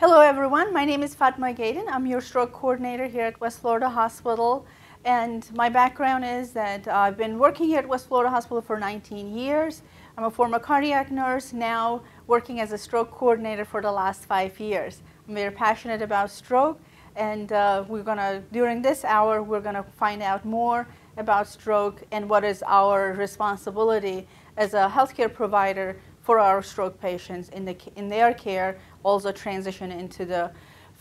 Hello everyone, my name is Fatma Gaydon. I'm your stroke coordinator here at West Florida Hospital. And my background is that I've been working here at West Florida Hospital for 19 years. I'm a former cardiac nurse, now working as a stroke coordinator for the last five years. I'm very passionate about stroke and uh, we're gonna, during this hour, we're gonna find out more about stroke and what is our responsibility as a healthcare provider for our stroke patients in, the, in their care, also transition into the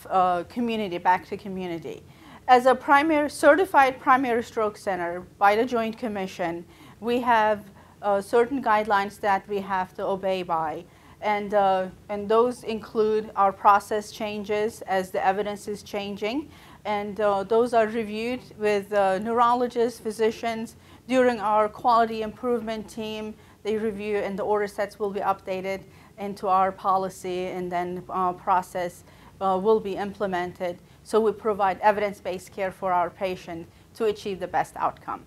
uh, community, back to community. As a primary, certified primary stroke center by the Joint Commission, we have uh, certain guidelines that we have to obey by. And, uh, and those include our process changes as the evidence is changing. And uh, those are reviewed with uh, neurologists, physicians, during our quality improvement team. They review and the order sets will be updated into our policy and then uh, process uh, will be implemented. So we provide evidence-based care for our patient to achieve the best outcome.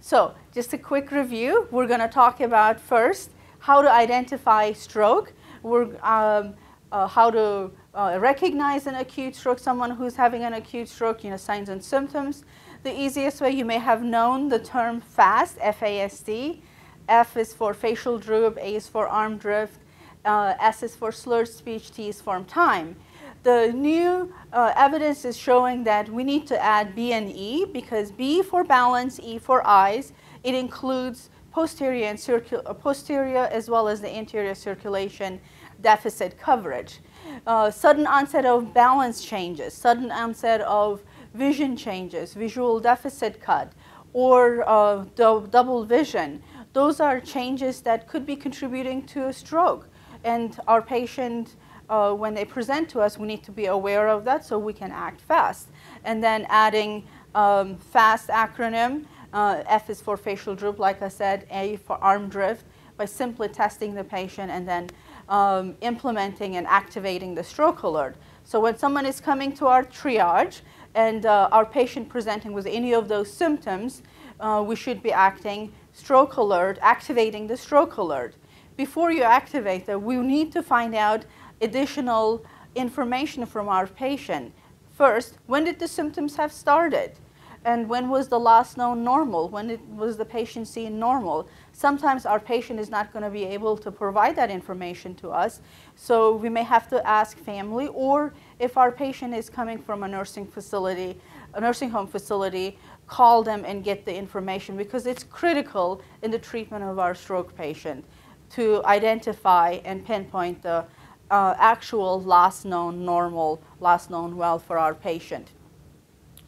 So just a quick review. We're going to talk about first how to identify stroke. We're, um, uh, how to uh, recognize an acute stroke, someone who's having an acute stroke, you know, signs and symptoms. The easiest way, you may have known the term FAST, F-A-S-T. F is for facial droop, A is for arm drift, uh, S is for slurred speech, T is for time the new uh, evidence is showing that we need to add B and E because B for balance, E for eyes. It includes posterior and uh, posterior as well as the anterior circulation deficit coverage. Uh, sudden onset of balance changes, sudden onset of vision changes, visual deficit cut, or uh, double vision. Those are changes that could be contributing to a stroke. And our patient uh, when they present to us, we need to be aware of that so we can act fast. And then adding um, FAST acronym, uh, F is for facial droop, like I said, A for arm drift, by simply testing the patient and then um, implementing and activating the stroke alert. So when someone is coming to our triage and uh, our patient presenting with any of those symptoms, uh, we should be acting stroke alert, activating the stroke alert. Before you activate that, we need to find out additional information from our patient. First, when did the symptoms have started? And when was the last known normal? When it, was the patient seen normal? Sometimes our patient is not going to be able to provide that information to us, so we may have to ask family, or if our patient is coming from a nursing facility, a nursing home facility, call them and get the information because it's critical in the treatment of our stroke patient to identify and pinpoint the uh, actual last known normal, last known well for our patient.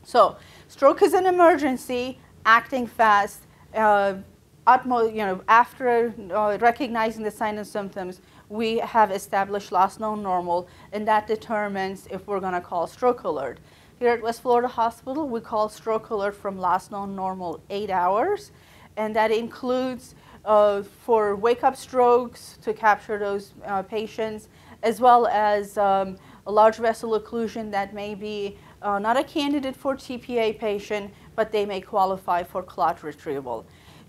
So stroke is an emergency, acting fast, uh, utmost, you know, after uh, recognizing the signs and symptoms, we have established last known normal, and that determines if we're going to call stroke alert. Here at West Florida Hospital, we call stroke alert from last known normal eight hours, and that includes uh, for wake-up strokes to capture those uh, patients, as well as um, a large vessel occlusion that may be uh, not a candidate for TPA patient, but they may qualify for clot retrieval.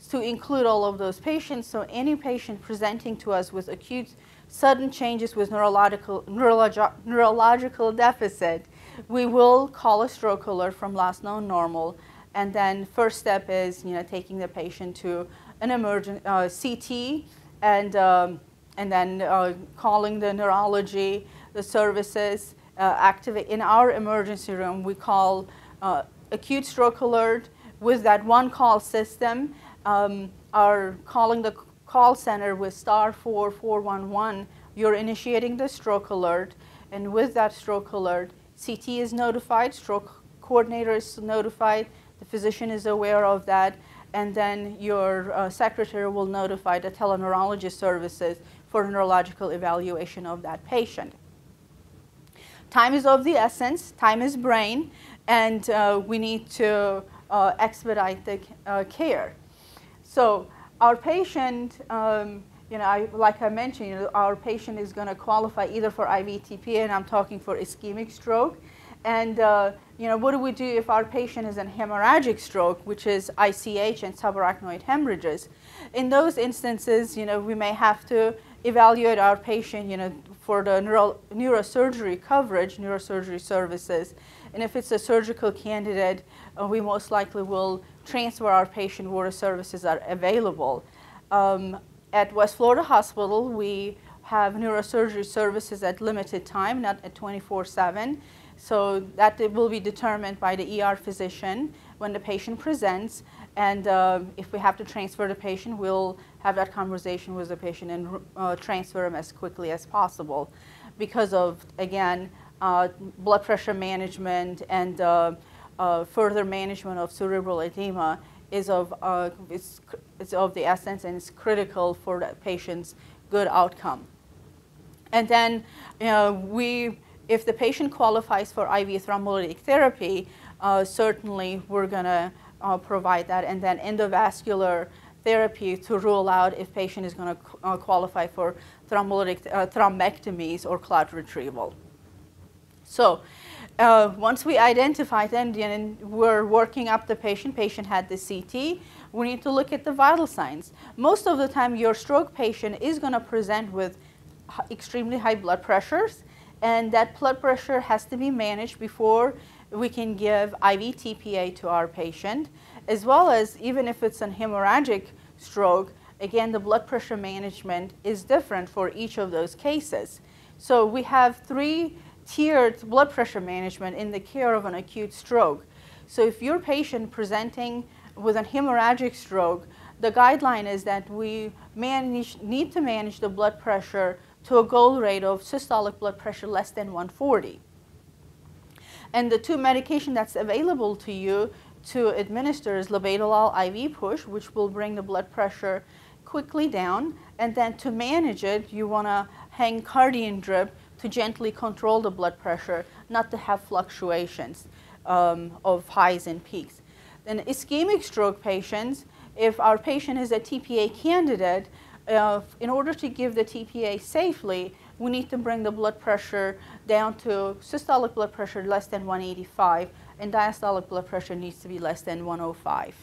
To include all of those patients, so any patient presenting to us with acute sudden changes with neurological, neurologi neurological deficit, we will call a stroke alert from last known normal. And then first step is you know, taking the patient to an emergent uh, CT and um, and then uh, calling the neurology, the services, uh, activate in our emergency room. We call uh, acute stroke alert with that one call system. Um, are calling the call center with star 4411. You're initiating the stroke alert, and with that stroke alert, CT is notified, stroke coordinator is notified, the physician is aware of that, and then your uh, secretary will notify the teleneurology services for neurological evaluation of that patient. Time is of the essence, time is brain, and uh, we need to uh, expedite the uh, care. So our patient, um, you know, I, like I mentioned, our patient is going to qualify either for IVTP, and I'm talking for ischemic stroke, and uh, you know, what do we do if our patient is in hemorrhagic stroke, which is ICH and subarachnoid hemorrhages? In those instances, you know, we may have to evaluate our patient, you know, for the neuro, neurosurgery coverage, neurosurgery services. And if it's a surgical candidate, uh, we most likely will transfer our patient where the services are available. Um, at West Florida Hospital, we have neurosurgery services at limited time, not at 24-7. So that will be determined by the ER physician when the patient presents. And uh, if we have to transfer the patient, we'll have that conversation with the patient and uh, transfer them as quickly as possible because of, again, uh, blood pressure management and uh, uh, further management of cerebral edema is of, uh, is, is of the essence and is critical for the patient's good outcome. And then you know, we, if the patient qualifies for IV thrombolytic therapy, uh, certainly we're going to uh, provide that. And then endovascular therapy to rule out if patient is going to uh, qualify for thrombolytic uh, thrombectomies or clot retrieval. So uh, once we identify then we're working up the patient. Patient had the CT. We need to look at the vital signs. Most of the time, your stroke patient is going to present with extremely high blood pressures, and that blood pressure has to be managed before we can give IV TPA to our patient, as well as even if it's an hemorrhagic stroke, again, the blood pressure management is different for each of those cases. So we have three tiered blood pressure management in the care of an acute stroke. So if your patient presenting with a hemorrhagic stroke, the guideline is that we manage, need to manage the blood pressure to a goal rate of systolic blood pressure less than 140. And the two medication that's available to you to administer is labetalol IV push, which will bring the blood pressure quickly down. And then to manage it, you want to hang Cardene drip to gently control the blood pressure, not to have fluctuations um, of highs and peaks. Then ischemic stroke patients, if our patient is a TPA candidate, uh, in order to give the TPA safely, we need to bring the blood pressure down to systolic blood pressure less than 185 and diastolic blood pressure needs to be less than 105.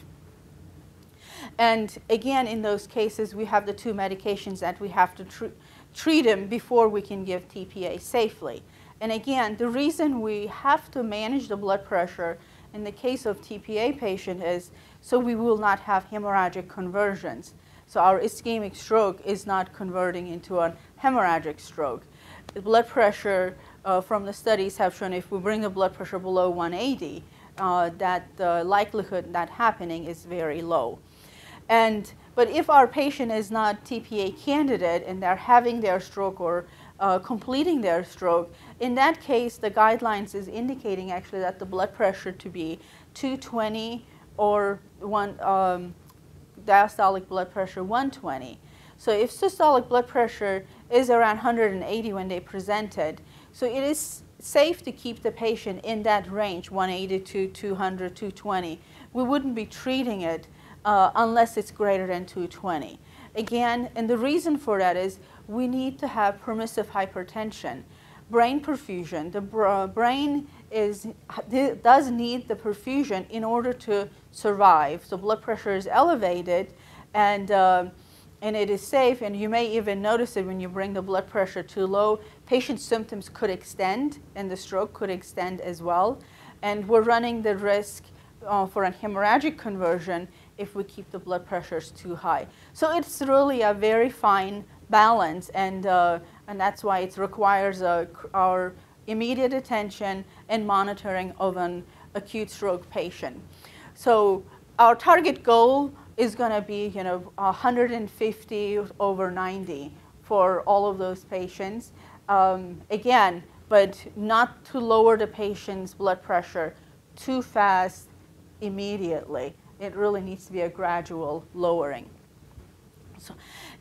And again, in those cases, we have the two medications that we have to tr treat them before we can give TPA safely. And again, the reason we have to manage the blood pressure in the case of TPA patient is so we will not have hemorrhagic conversions. So our ischemic stroke is not converting into a hemorrhagic stroke. The blood pressure uh, from the studies have shown if we bring the blood pressure below 180, uh, that the likelihood that happening is very low. And, but if our patient is not TPA candidate and they're having their stroke or uh, completing their stroke, in that case, the guidelines is indicating actually that the blood pressure to be 220 or one, um, diastolic blood pressure 120. So if systolic blood pressure is around 180 when they presented, so it is safe to keep the patient in that range, 180 to 200, 220. We wouldn't be treating it uh, unless it's greater than 220. Again, and the reason for that is we need to have permissive hypertension. Brain perfusion, the br brain is, does need the perfusion in order to survive. So blood pressure is elevated and, uh, and it is safe and you may even notice it when you bring the blood pressure too low. Patient symptoms could extend and the stroke could extend as well. And we're running the risk uh, for a hemorrhagic conversion if we keep the blood pressures too high. So it's really a very fine balance and, uh, and that's why it requires uh, our immediate attention and monitoring of an acute stroke patient. So our target goal is going to be, you know, 150 over 90 for all of those patients. Um, again, but not to lower the patient's blood pressure too fast immediately. It really needs to be a gradual lowering. So,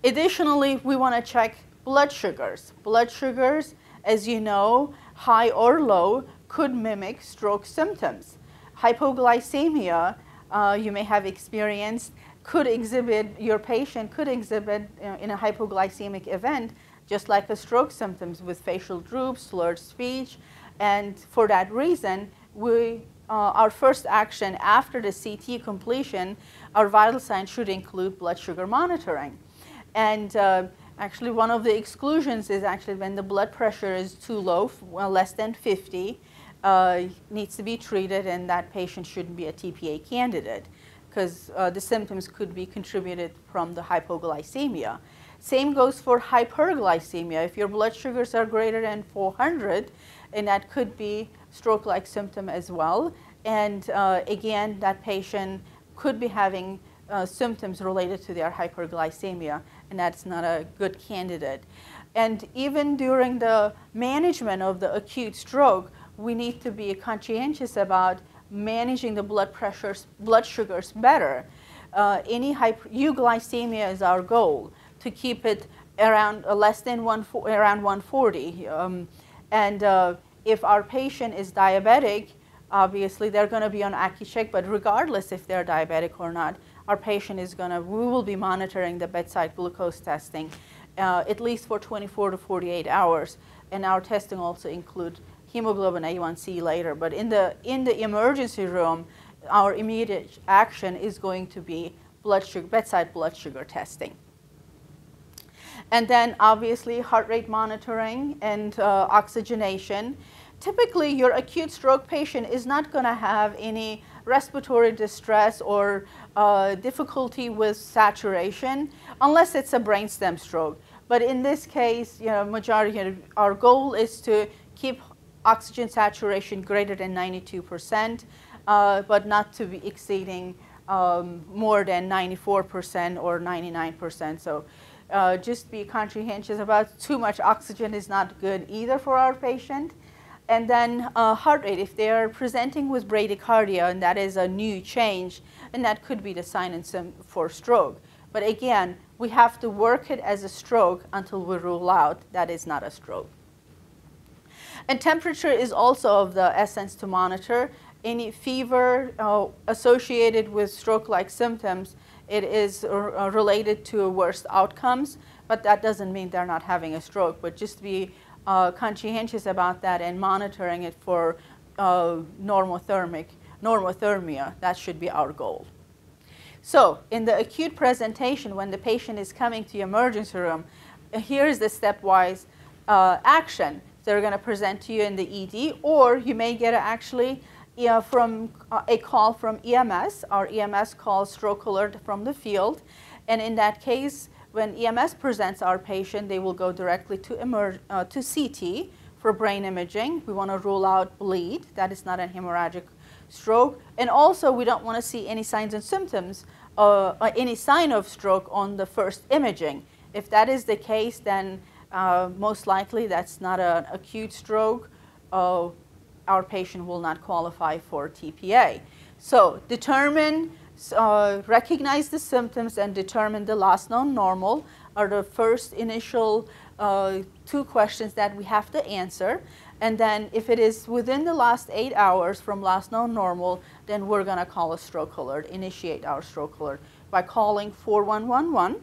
additionally, we want to check blood sugars. Blood sugars, as you know, high or low, could mimic stroke symptoms. Hypoglycemia, uh, you may have experienced, could exhibit, your patient could exhibit uh, in a hypoglycemic event, just like the stroke symptoms with facial droops, slurred speech, and for that reason, we, uh, our first action after the CT completion, our vital signs should include blood sugar monitoring. And uh, Actually, one of the exclusions is actually when the blood pressure is too low, well, less than 50, uh, needs to be treated, and that patient shouldn't be a TPA candidate because uh, the symptoms could be contributed from the hypoglycemia. Same goes for hyperglycemia. If your blood sugars are greater than 400, and that could be stroke-like symptom as well. And uh, again, that patient could be having uh, symptoms related to their hyperglycemia, and that's not a good candidate. And even during the management of the acute stroke, we need to be conscientious about managing the blood pressures, blood sugars better. Uh, any hyper, euglycemia is our goal to keep it around uh, less than one, around 140. Um, and uh, if our patient is diabetic, obviously they're going to be on Accu-Chek, but regardless if they're diabetic or not, our patient is going to, we will be monitoring the bedside glucose testing uh, at least for 24 to 48 hours. And our testing also include hemoglobin A1C later. But in the, in the emergency room, our immediate action is going to be blood sugar, bedside blood sugar testing. And then obviously heart rate monitoring and uh, oxygenation. Typically, your acute stroke patient is not going to have any respiratory distress or uh, difficulty with saturation unless it's a brainstem stroke. But in this case, you know, majority of our goal is to keep oxygen saturation greater than 92%, uh, but not to be exceeding um, more than 94% or 99%. So uh, just be conscientious about too much oxygen is not good either for our patient. And then uh, heart rate, if they are presenting with bradycardia, and that is a new change, and that could be the sign and symptom for stroke. But again, we have to work it as a stroke until we rule out that is not a stroke. And temperature is also of the essence to monitor. Any fever uh, associated with stroke-like symptoms, it is uh, related to worse outcomes, but that doesn't mean they're not having a stroke, but just be uh, conscientious about that and monitoring it for uh, normothermic, normothermia. That should be our goal. So in the acute presentation, when the patient is coming to the emergency room, here is the stepwise uh, action. They're going to present to you in the ED, or you may get actually from uh, a call from EMS. Our EMS calls stroke alert from the field, and in that case, when EMS presents our patient, they will go directly to, emer uh, to CT for brain imaging. We want to rule out bleed. That is not a hemorrhagic stroke. And also, we don't want to see any signs and symptoms, uh, any sign of stroke on the first imaging. If that is the case, then uh, most likely that's not an acute stroke. Uh, our patient will not qualify for TPA. So determine uh, recognize the symptoms and determine the last known normal are the first initial uh, two questions that we have to answer. And then if it is within the last eight hours from last known normal, then we're going to call a stroke alert, initiate our stroke alert by calling 4111.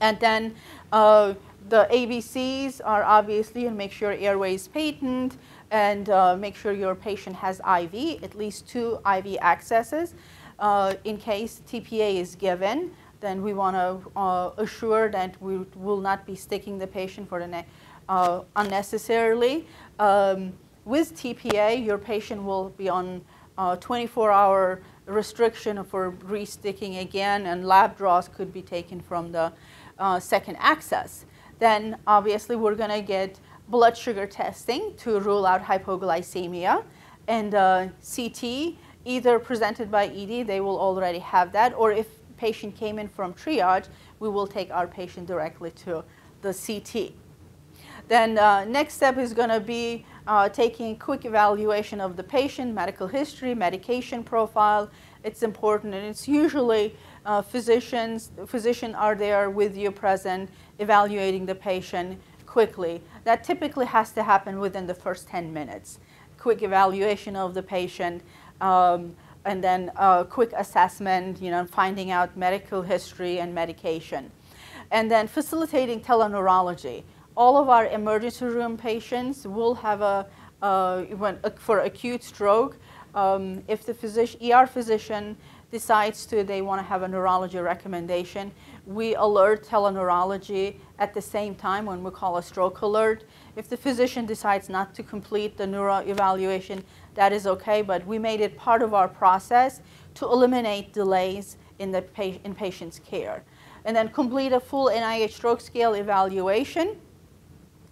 And then uh, the ABCs are obviously and make sure airway is patent and uh, make sure your patient has IV, at least two IV accesses. Uh, in case TPA is given, then we want to uh, assure that we will not be sticking the patient for the uh, unnecessarily. Um, with TPA, your patient will be on 24-hour uh, restriction for resticking again, and lab draws could be taken from the uh, second access. Then obviously we're going to get blood sugar testing to rule out hypoglycemia, and uh, CT either presented by ED, they will already have that, or if patient came in from triage, we will take our patient directly to the CT. Then uh, next step is going to be uh, taking quick evaluation of the patient, medical history, medication profile. It's important, and it's usually uh, physicians, physician are there with you present, evaluating the patient quickly. That typically has to happen within the first 10 minutes. Quick evaluation of the patient, um, and then a quick assessment, you know, finding out medical history and medication. And then facilitating teleneurology. All of our emergency room patients will have a, uh, when, uh, for acute stroke, um, if the physician, ER physician decides to, they want to have a neurology recommendation, we alert teleneurology at the same time when we call a stroke alert. If the physician decides not to complete the neuro evaluation, that is okay, but we made it part of our process to eliminate delays in the pa in patient's care. And then complete a full NIH stroke scale evaluation.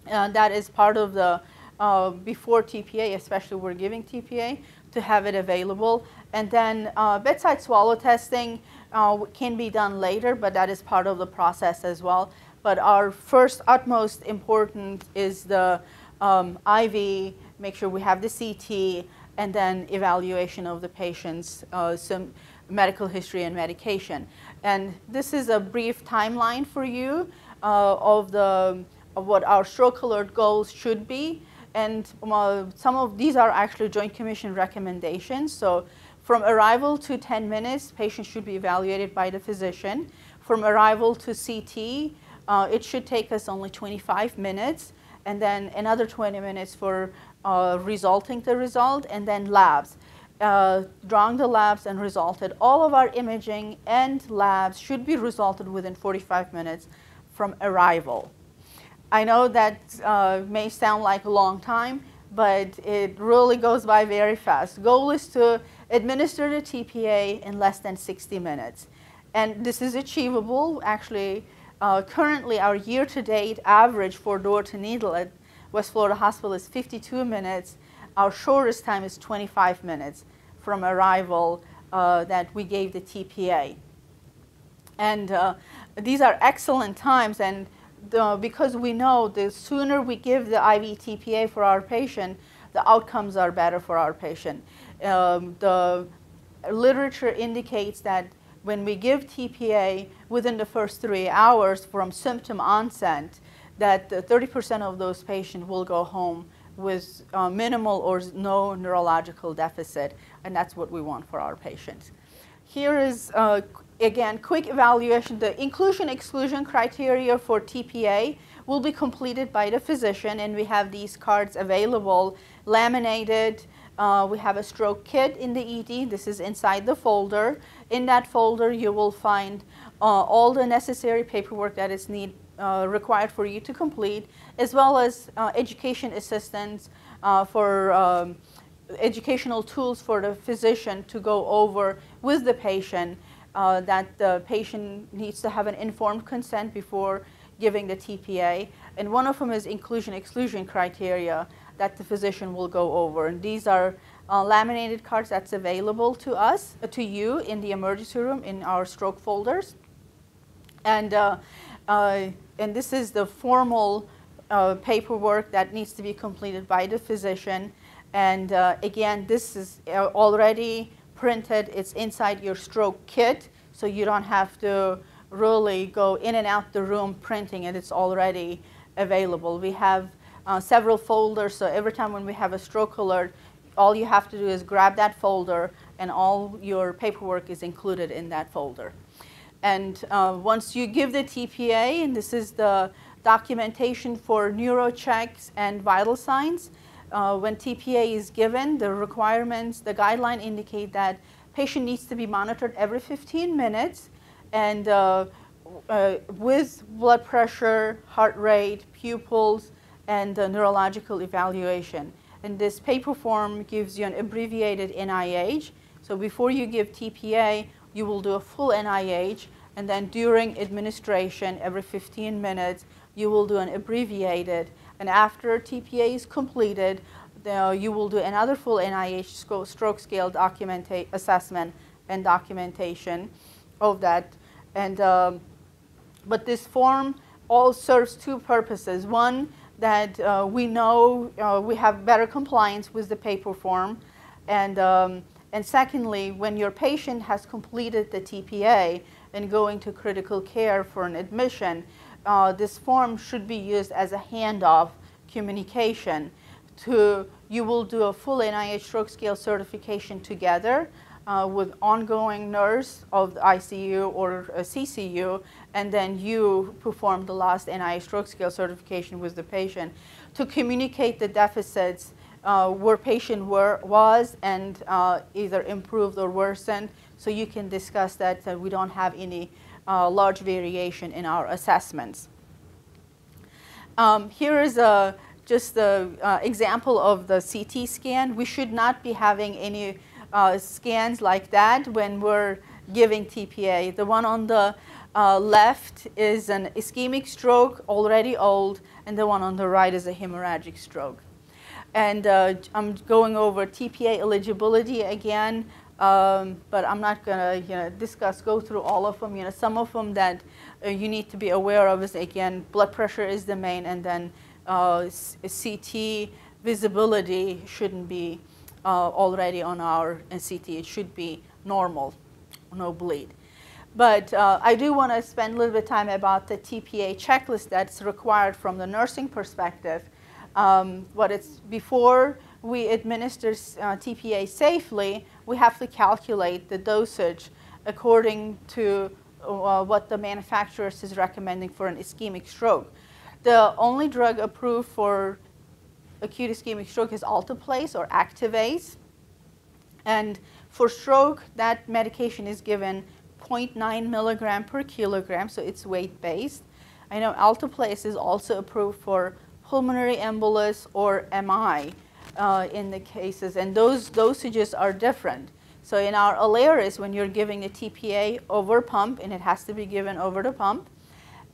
Uh, that is part of the uh, before TPA, especially we're giving TPA, to have it available. And then uh, bedside swallow testing uh, can be done later, but that is part of the process as well. But our first utmost important is the um, IV, make sure we have the CT, and then evaluation of the patient's uh, some medical history and medication. And this is a brief timeline for you uh, of, the, of what our stroke alert goals should be. And uh, some of these are actually Joint Commission recommendations. So from arrival to 10 minutes, patients should be evaluated by the physician. From arrival to CT, uh, it should take us only 25 minutes, and then another 20 minutes for uh, resulting the result, and then labs. Uh, drawing the labs and resulted. All of our imaging and labs should be resulted within 45 minutes from arrival. I know that uh, may sound like a long time, but it really goes by very fast. Goal is to administer the TPA in less than 60 minutes. And this is achievable. Actually, uh, currently our year-to-date average for door to needle at West Florida Hospital is 52 minutes. Our shortest time is 25 minutes from arrival uh, that we gave the TPA. And uh, these are excellent times, and the, because we know the sooner we give the IV TPA for our patient, the outcomes are better for our patient. Um, the literature indicates that when we give TPA within the first three hours from symptom onset, that 30% of those patients will go home with uh, minimal or no neurological deficit, and that's what we want for our patients. Here is uh, again, quick evaluation, the inclusion-exclusion criteria for TPA will be completed by the physician, and we have these cards available, laminated. Uh, we have a stroke kit in the ED. This is inside the folder. In that folder, you will find uh, all the necessary paperwork that is need, uh, required for you to complete, as well as uh, education assistance uh, for um, educational tools for the physician to go over with the patient uh, that the patient needs to have an informed consent before giving the TPA. And one of them is inclusion-exclusion criteria that the physician will go over. And these are uh, laminated cards that's available to us, uh, to you in the emergency room in our stroke folders. And, uh, uh and this is the formal uh, paperwork that needs to be completed by the physician. And again, this is already printed. It's inside your stroke kit, so you don't have to really go in and out the room printing it. It's already available. We have uh, several folders, so every time when we have a stroke alert, all you have to do is grab that folder and all your paperwork is included in that folder. And uh, once you give the TPA, and this is the documentation for neuro checks and vital signs, uh, when TPA is given, the requirements, the guideline indicate that patient needs to be monitored every 15 minutes and uh, uh, with blood pressure, heart rate, pupils, and neurological evaluation. And this paper form gives you an abbreviated NIH. So before you give TPA, you will do a full NIH, and then during administration, every 15 minutes, you will do an abbreviated and after TPA is completed, you will do another full NIH stroke scale documenta assessment and documentation of that. And, um, but this form all serves two purposes. One, that uh, we know uh, we have better compliance with the paper form. And, um, and secondly, when your patient has completed the TPA and going to critical care for an admission, uh, this form should be used as a handoff communication to, you will do a full NIH stroke scale certification together uh, with ongoing nurse of the ICU or CCU, and then you perform the last NIH stroke scale certification with the patient to communicate the deficits uh, where patient were, was and uh, either improved or worsened, so you can discuss that, we don't have any uh, large variation in our assessments. Um, here is a, just an uh, example of the CT scan. We should not be having any uh, scans like that when we're giving TPA. The one on the uh, left is an ischemic stroke, already old, and the one on the right is a hemorrhagic stroke. And uh, I'm going over TPA eligibility again, um, but I'm not going to you know, discuss, go through all of them. You know, some of them that uh, you need to be aware of is, again, blood pressure is the main, and then uh, CT visibility shouldn't be already on our CT. It should be normal, no bleed. But uh, I do want to spend a little bit of time about the TPA checklist that's required from the nursing perspective. Um, what it's before we administer uh, TPA safely, we have to calculate the dosage according to uh, what the manufacturer is recommending for an ischemic stroke. The only drug approved for acute ischemic stroke is alteplase or Activase. And for stroke, that medication is given 0.9 milligram per kilogram, so it's weight-based. I know alteplase is also approved for pulmonary embolus or MI uh, in the cases, and those dosages are different. So in our Alaris, when you're giving a TPA over pump, and it has to be given over the pump,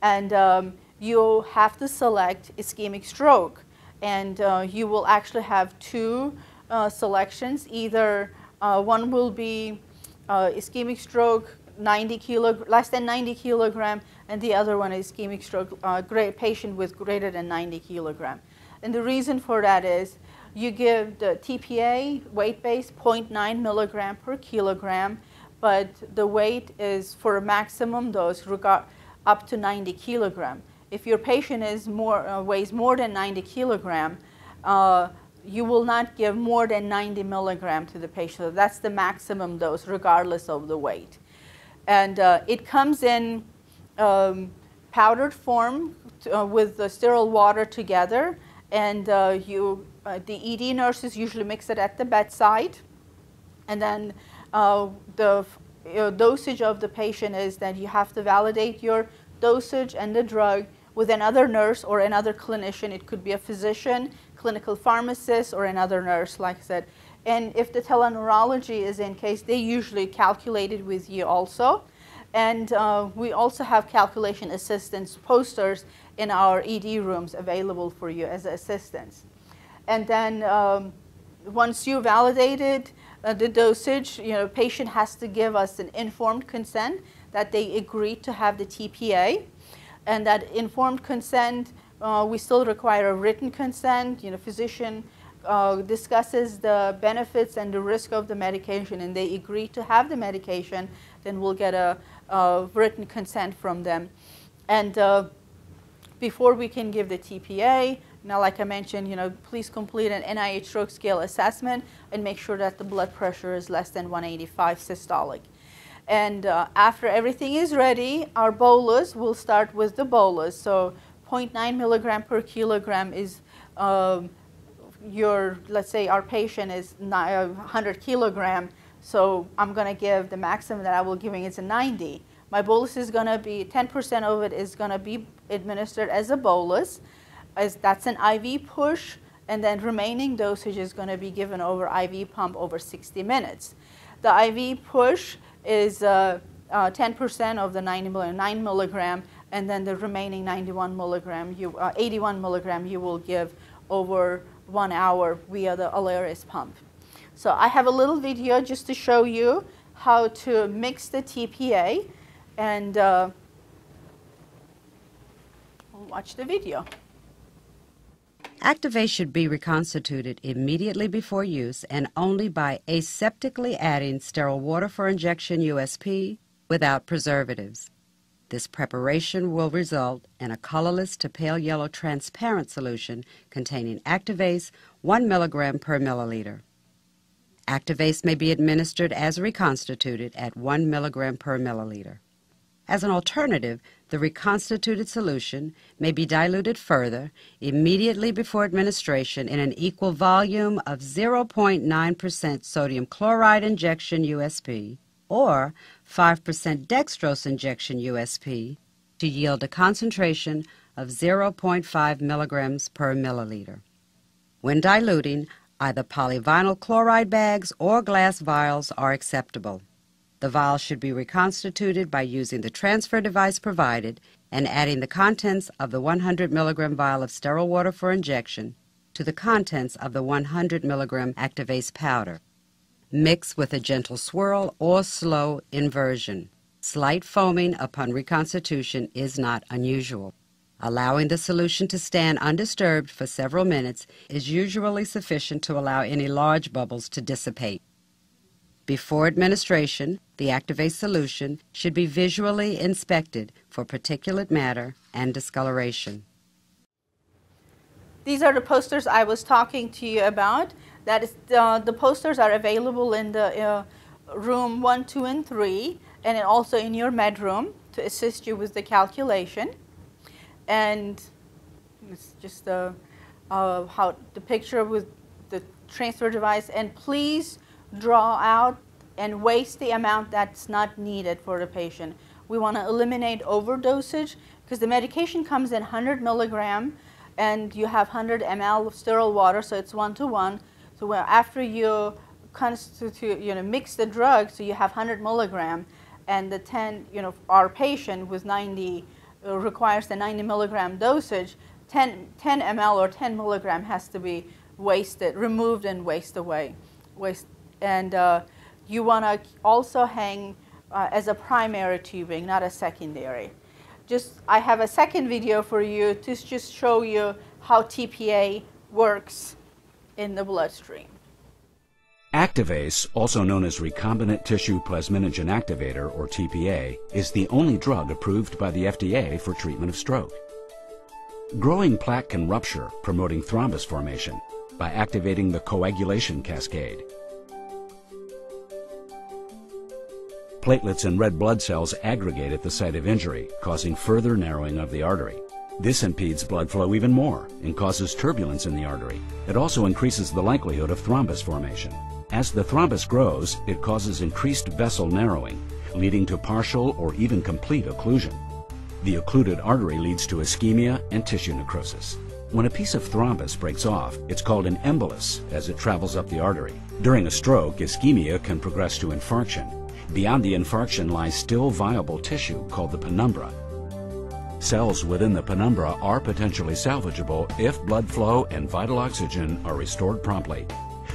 and um, you have to select ischemic stroke. And uh, you will actually have two uh, selections. Either uh, one will be uh, ischemic stroke 90 kilo, less than 90 kilogram, and the other one is ischemic stroke uh, patient with greater than 90 kilogram. And the reason for that is you give the TPA weight-based 0.9 milligram per kilogram, but the weight is for a maximum dose regard, up to 90 kilogram. If your patient is more, uh, weighs more than 90 kilogram, uh, you will not give more than 90 milligram to the patient. So that's the maximum dose regardless of the weight. And uh, it comes in um, powdered form uh, with the sterile water together. And uh, you, uh, the ED nurses usually mix it at the bedside. And then the dosage of the patient is that you have to validate your dosage and the drug with another nurse or another clinician. It could be a physician, clinical pharmacist, or another nurse, like I said. And if the teleneurology is in case, they usually calculate it with you also. And uh, we also have calculation assistance posters in our ED rooms available for you as assistance. And then um, once you validated uh, the dosage, you know, patient has to give us an informed consent that they agreed to have the TPA. And that informed consent, uh, we still require a written consent, you know, physician uh, discusses the benefits and the risk of the medication and they agree to have the medication, then we'll get a, a written consent from them. And uh, before we can give the TPA, now like I mentioned, you know, please complete an NIH stroke scale assessment and make sure that the blood pressure is less than 185 systolic. And uh, after everything is ready, our bolus, we'll start with the bolus. So 0.9 milligram per kilogram is um, your, let's say our patient is 100 uh, kilogram, so I'm going to give the maximum that I will giving is a 90. My bolus is going to be 10% of it is going to be administered as a bolus, as that's an IV push, and then remaining dosage is going to be given over IV pump over 60 minutes. The IV push is 10% uh, uh, of the 90 milligram, 9 milligram, and then the remaining 91 milligram, you, uh, 81 milligram you will give over one hour via the Alaris pump. So I have a little video just to show you how to mix the TPA and uh, watch the video. Activase should be reconstituted immediately before use and only by aseptically adding sterile water for injection USP without preservatives. This preparation will result in a colorless to pale yellow transparent solution containing Activase 1 milligram per milliliter. Activase may be administered as reconstituted at 1 milligram per milliliter. As an alternative, the reconstituted solution may be diluted further immediately before administration in an equal volume of 0.9% sodium chloride injection USP or 5% dextrose injection USP to yield a concentration of 0.5 milligrams per milliliter. When diluting, either polyvinyl chloride bags or glass vials are acceptable. The vial should be reconstituted by using the transfer device provided and adding the contents of the 100 milligram vial of sterile water for injection to the contents of the 100 milligram Activase powder. Mix with a gentle swirl or slow inversion. Slight foaming upon reconstitution is not unusual. Allowing the solution to stand undisturbed for several minutes is usually sufficient to allow any large bubbles to dissipate. Before administration, the Activase solution should be visually inspected for particulate matter and discoloration. These are the posters I was talking to you about. That is, uh, the posters are available in the uh, room 1, 2, and 3, and also in your med room to assist you with the calculation. And it's just the, uh, how the picture with the transfer device. And please draw out and waste the amount that's not needed for the patient. We want to eliminate overdosage because the medication comes in 100 milligram and you have 100 ml of sterile water, so it's one to one. So after you constitute, you know, mix the drug, so you have 100 milligram, and the 10, you know, our patient with 90 uh, requires the 90 milligram dosage, 10, 10 ml or 10 milligram has to be wasted, removed and waste away. Waste, and uh, you want to also hang uh, as a primary tubing, not a secondary just I have a second video for you to just show you how TPA works in the bloodstream. Activase, also known as recombinant tissue plasminogen activator or TPA, is the only drug approved by the FDA for treatment of stroke. Growing plaque can rupture, promoting thrombus formation by activating the coagulation cascade. Platelets and red blood cells aggregate at the site of injury, causing further narrowing of the artery. This impedes blood flow even more and causes turbulence in the artery. It also increases the likelihood of thrombus formation. As the thrombus grows, it causes increased vessel narrowing, leading to partial or even complete occlusion. The occluded artery leads to ischemia and tissue necrosis. When a piece of thrombus breaks off, it's called an embolus as it travels up the artery. During a stroke, ischemia can progress to infarction, Beyond the infarction lies still viable tissue called the penumbra. Cells within the penumbra are potentially salvageable if blood flow and vital oxygen are restored promptly.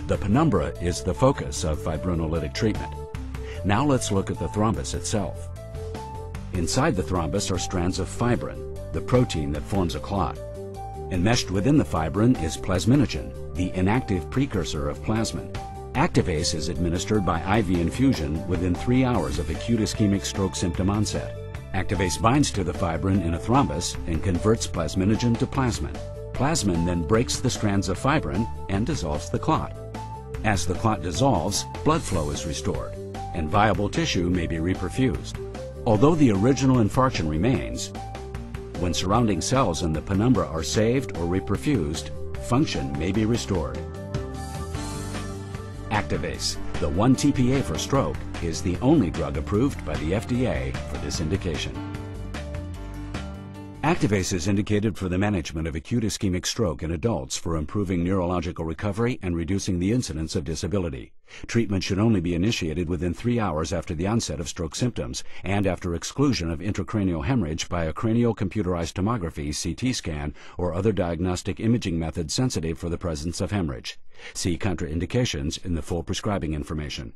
The penumbra is the focus of fibrinolytic treatment. Now let's look at the thrombus itself. Inside the thrombus are strands of fibrin, the protein that forms a clot. Enmeshed within the fibrin is plasminogen, the inactive precursor of plasmin. Activase is administered by IV infusion within three hours of acute ischemic stroke symptom onset. Activase binds to the fibrin in a thrombus and converts plasminogen to plasmin. Plasmin then breaks the strands of fibrin and dissolves the clot. As the clot dissolves, blood flow is restored, and viable tissue may be reperfused. Although the original infarction remains, when surrounding cells in the penumbra are saved or reperfused, function may be restored. Activase, the one TPA for stroke, is the only drug approved by the FDA for this indication. Activase is indicated for the management of acute ischemic stroke in adults for improving neurological recovery and reducing the incidence of disability. Treatment should only be initiated within three hours after the onset of stroke symptoms and after exclusion of intracranial hemorrhage by a cranial computerized tomography CT scan or other diagnostic imaging method sensitive for the presence of hemorrhage. See contraindications in the full prescribing information.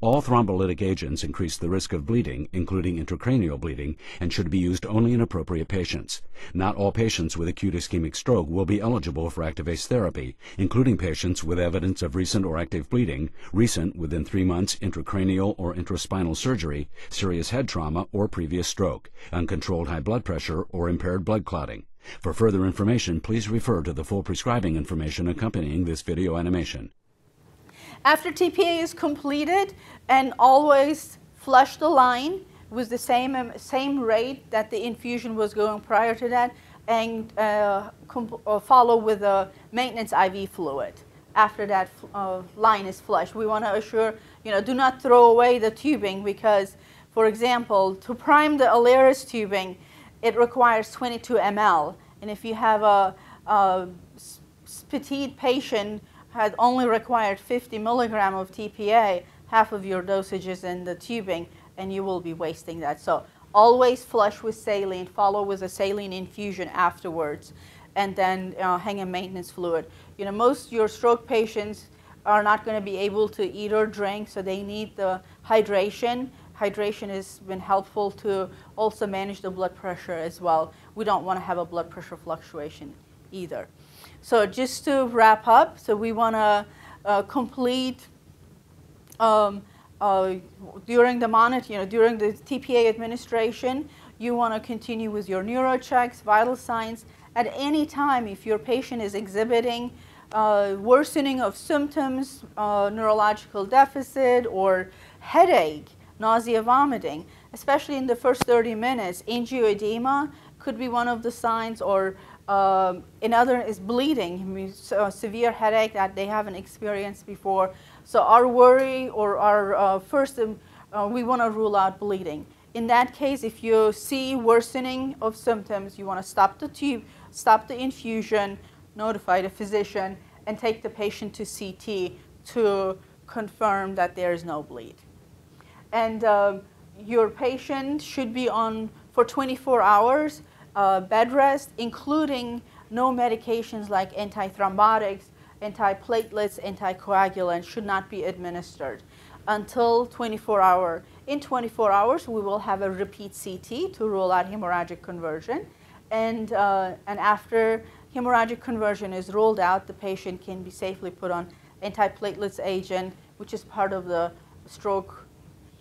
All thrombolytic agents increase the risk of bleeding, including intracranial bleeding, and should be used only in appropriate patients. Not all patients with acute ischemic stroke will be eligible for Activase therapy, including patients with evidence of recent or active bleeding, recent within three months intracranial or intraspinal surgery, serious head trauma or previous stroke, uncontrolled high blood pressure or impaired blood clotting. For further information, please refer to the full prescribing information accompanying this video animation. After TPA is completed, and always flush the line with the same, um, same rate that the infusion was going prior to that, and uh, uh, follow with a maintenance IV fluid after that uh, line is flushed. We want to assure, you know, do not throw away the tubing because For example, to prime the Alaris tubing, it requires 22 ml. And if you have a, a petite patient had only required 50 milligram of TPA, half of your dosage is in the tubing, and you will be wasting that. So always flush with saline, follow with a saline infusion afterwards, and then uh, hang a maintenance fluid. You know, most your stroke patients are not going to be able to eat or drink, so they need the hydration. Hydration has been helpful to also manage the blood pressure as well. We don't want to have a blood pressure fluctuation either. So just to wrap up, so we want to uh, complete um, uh, during the monitor, you know, during the TPA administration, you want to continue with your neuro checks, vital signs. At any time, if your patient is exhibiting uh, worsening of symptoms, uh, neurological deficit, or headache, nausea, vomiting, especially in the first 30 minutes, angioedema could be one of the signs, or um, another is bleeding, severe headache that they haven't experienced before. So our worry or our uh, first, um, uh, we want to rule out bleeding. In that case, if you see worsening of symptoms, you want to stop the tube, stop the infusion, notify the physician, and take the patient to CT to confirm that there is no bleed. And uh, your patient should be on for 24 hours uh, bed rest, including no medications like antithrombotics, antiplatelets, anticoagulants should not be administered until 24 hour. In 24 hours, we will have a repeat CT to rule out hemorrhagic conversion. And, uh, and after hemorrhagic conversion is ruled out, the patient can be safely put on antiplatelets agent, which is part of the stroke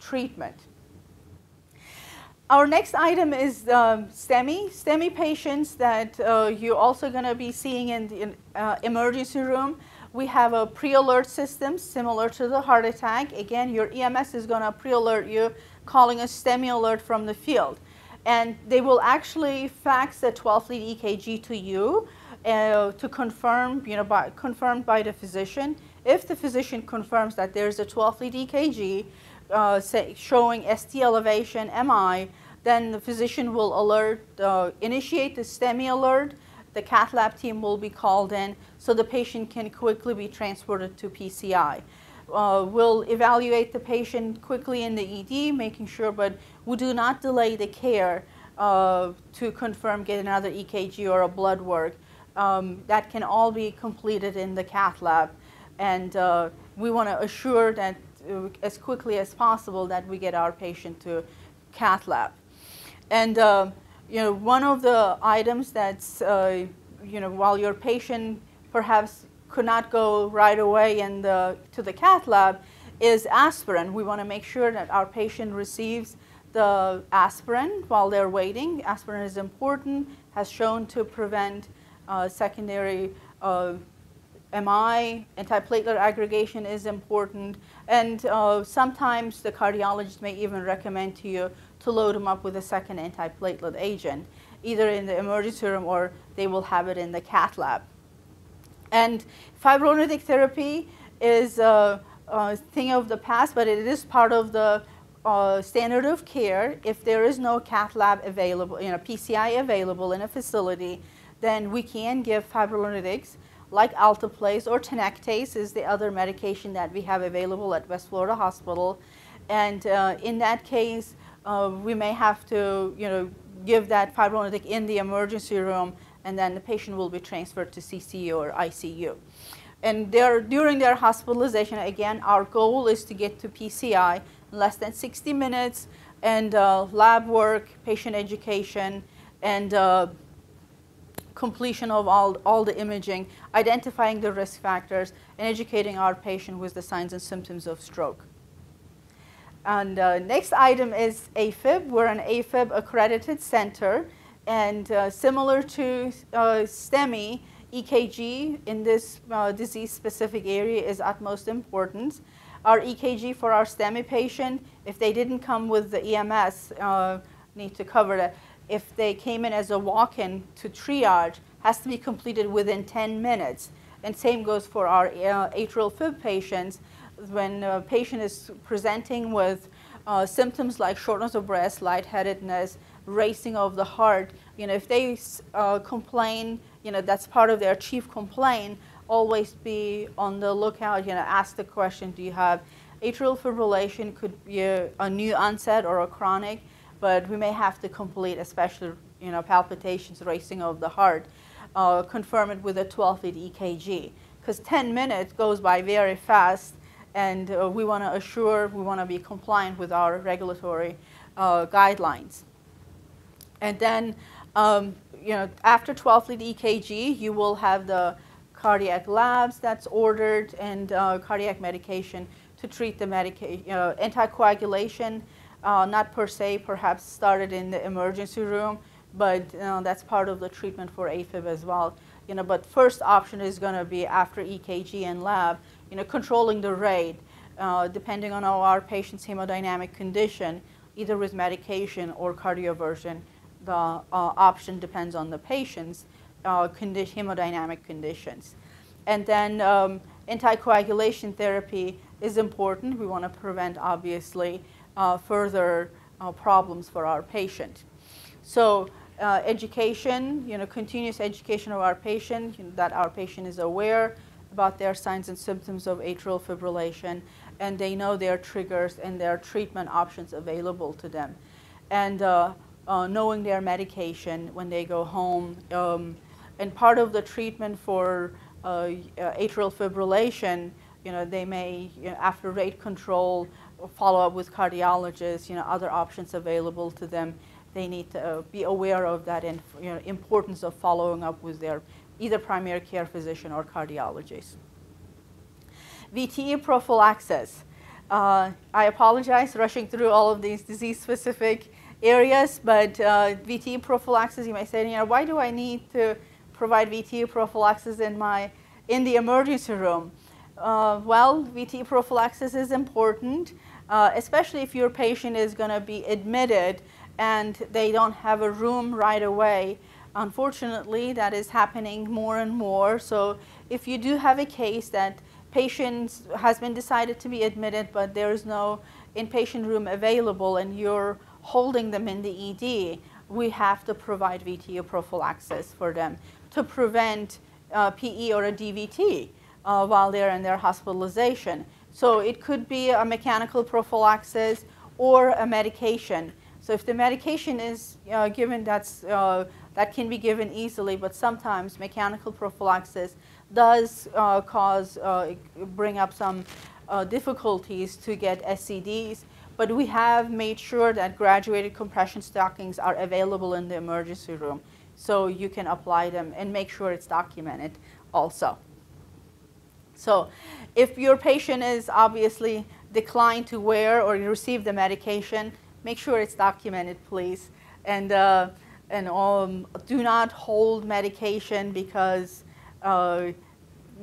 treatment. Our next item is um, STEMI. STEMI patients that uh, you're also going to be seeing in the uh, emergency room. We have a pre-alert system similar to the heart attack. Again, your EMS is going to pre-alert you, calling a STEMI alert from the field. And they will actually fax a 12-lead EKG to you uh, to confirm, you know, by, confirmed by the physician. If the physician confirms that there's a 12-lead EKG, uh, say, showing ST elevation MI, then the physician will alert, uh, initiate the STEMI alert. The cath lab team will be called in so the patient can quickly be transported to PCI. Uh, we'll evaluate the patient quickly in the ED, making sure, but we do not delay the care uh, to confirm, get another EKG or a blood work. Um, that can all be completed in the cath lab. And uh, we want to assure that as quickly as possible that we get our patient to cath lab. And uh, you know, one of the items that's uh, you know, while your patient perhaps could not go right away the, to the cath lab is aspirin. We want to make sure that our patient receives the aspirin while they're waiting. Aspirin is important, has shown to prevent uh, secondary uh, MI, antiplatelet aggregation is important, and uh, sometimes the cardiologist may even recommend to you to load them up with a second antiplatelet agent, either in the emergency room or they will have it in the cath lab. And fibrinolytic therapy is a, a thing of the past, but it is part of the uh, standard of care. If there is no cath lab available, you know, PCI available in a facility, then we can give fibrinolytics like alteplase or tenecteplase is the other medication that we have available at West Florida Hospital. And uh, in that case, uh, we may have to, you know, give that fibrinolytic in the emergency room, and then the patient will be transferred to CCU or ICU. And during their hospitalization, again, our goal is to get to PCI in less than 60 minutes, and uh, lab work, patient education, and uh, completion of all, all the imaging, identifying the risk factors, and educating our patient with the signs and symptoms of stroke. And uh, next item is AFib. We're an AFib accredited center, and uh, similar to uh, STEMI, EKG in this uh, disease-specific area is utmost importance. Our EKG for our STEMI patient, if they didn't come with the EMS, uh, need to cover that if they came in as a walk-in to triage, has to be completed within 10 minutes. And same goes for our uh, atrial fib patients. When a patient is presenting with uh, symptoms like shortness of breath, lightheadedness, racing of the heart, you know, if they uh, complain, you know, that's part of their chief complaint, always be on the lookout, you know, ask the question, do you have atrial fibrillation could be a, a new onset or a chronic, but we may have to complete, especially, you know, palpitations, racing of the heart, uh, confirm it with a 12-lead EKG. Because 10 minutes goes by very fast, and uh, we want to assure, we want to be compliant with our regulatory uh, guidelines. And then, um, you know, after 12-lead EKG, you will have the cardiac labs that's ordered and uh, cardiac medication to treat the medication, you know, anticoagulation, uh, not per se, perhaps started in the emergency room, but you know, that's part of the treatment for AFib as well. You know, but first option is going to be after EKG and lab, you know, controlling the rate, uh, depending on our patient's hemodynamic condition, either with medication or cardioversion. The uh, option depends on the patient's uh, condi hemodynamic conditions. And then um, anticoagulation therapy is important. We want to prevent, obviously, further uh, problems for our patient. So uh, education, you know, continuous education of our patient, you know, that our patient is aware about their signs and symptoms of atrial fibrillation, and they know their triggers and their treatment options available to them. And uh, uh, knowing their medication when they go home. Um, and part of the treatment for uh, atrial fibrillation you know, they may, you know, after rate control, follow up with cardiologists, you know, other options available to them. They need to uh, be aware of that and you know, importance of following up with their either primary care physician or cardiologist. VTE prophylaxis. Uh, I apologize rushing through all of these disease-specific areas, but uh, VTE prophylaxis, you may say, you know, why do I need to provide VTE prophylaxis in my in the emergency room? Uh, well, VTE prophylaxis is important, uh, especially if your patient is going to be admitted and they don't have a room right away. Unfortunately, that is happening more and more. So if you do have a case that patient has been decided to be admitted, but there is no inpatient room available and you're holding them in the ED, we have to provide VTE prophylaxis for them to prevent uh, PE or a DVT uh, while they're in their hospitalization. So it could be a mechanical prophylaxis or a medication. So if the medication is uh, given, that's, uh, that can be given easily, but sometimes mechanical prophylaxis does uh, cause, uh, bring up some uh, difficulties to get SCDs. But we have made sure that graduated compression stockings are available in the emergency room. So you can apply them and make sure it's documented also. So if your patient is obviously declined to wear or receive the medication, make sure it's documented, please. And, uh, and um, do not hold medication because, uh,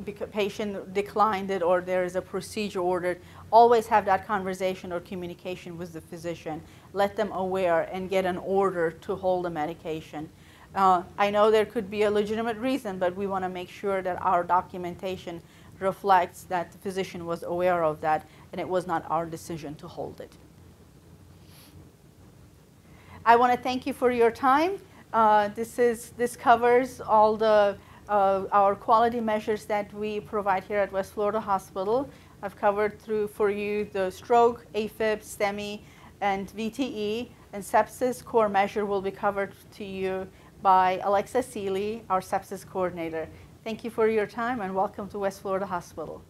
because patient declined it or there is a procedure ordered. Always have that conversation or communication with the physician. Let them aware and get an order to hold the medication. Uh, I know there could be a legitimate reason, but we want to make sure that our documentation reflects that the physician was aware of that and it was not our decision to hold it. I want to thank you for your time. Uh, this, is, this covers all the, uh, our quality measures that we provide here at West Florida Hospital. I've covered through for you the stroke, AFib, STEMI, and VTE, and sepsis core measure will be covered to you by Alexa Seeley, our sepsis coordinator. Thank you for your time and welcome to West Florida Hospital.